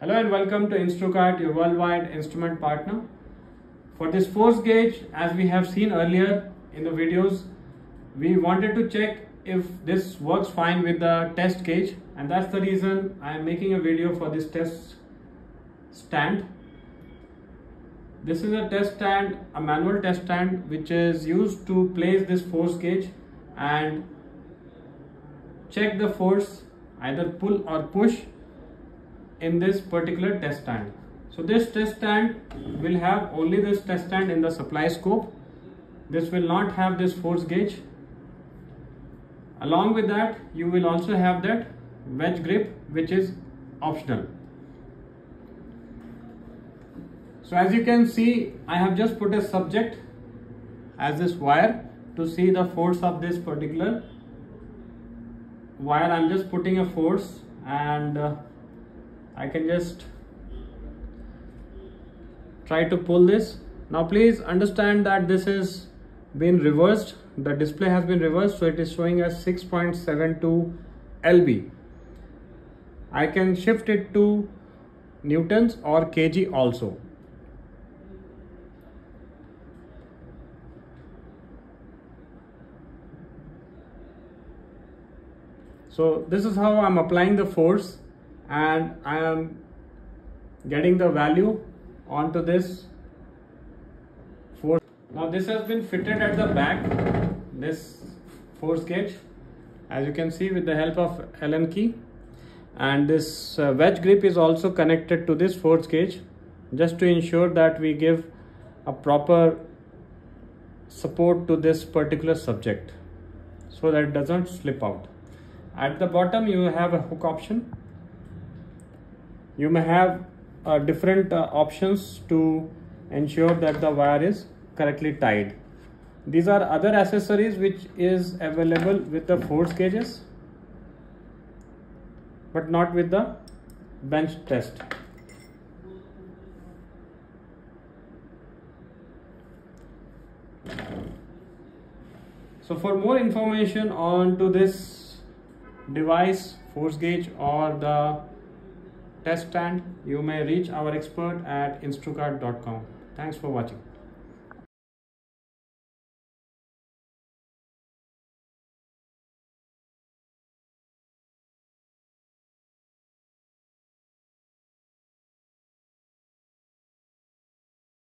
and welcome to Instrukart, your worldwide instrument partner. For this force gauge, as we have seen earlier in the videos, we wanted to check if this works fine with the test gauge and that's the reason I am making a video for this test stand. This is a test stand, a manual test stand which is used to place this force gauge and check the force either pull or push in this particular test stand. So this test stand will have only this test stand in the supply scope. This will not have this force gauge. Along with that, you will also have that wedge grip which is optional. So as you can see, I have just put a subject as this wire to see the force of this particular wire. I'm just putting a force and uh, I can just try to pull this. Now please understand that this is been reversed. The display has been reversed so it is showing as 6.72 lb i can shift it to newtons or kg also. So this is how i'm applying the force and I am getting the value onto this force. Now this has been fitted at the back, this force gauge as you can see with the help of Allen key and this uh, wedge grip is also connected to this force gauge just to ensure that we give a proper support to this particular subject so that it doesn't slip out. At the bottom you have a hook option you may have uh, different uh, options to ensure that the wire is correctly tied. These are other accessories which is available with the force gauges but not with the bench test. So for more information on to this device force gauge or the test stand, you may reach our expert at instrukart.com. Thanks for watching.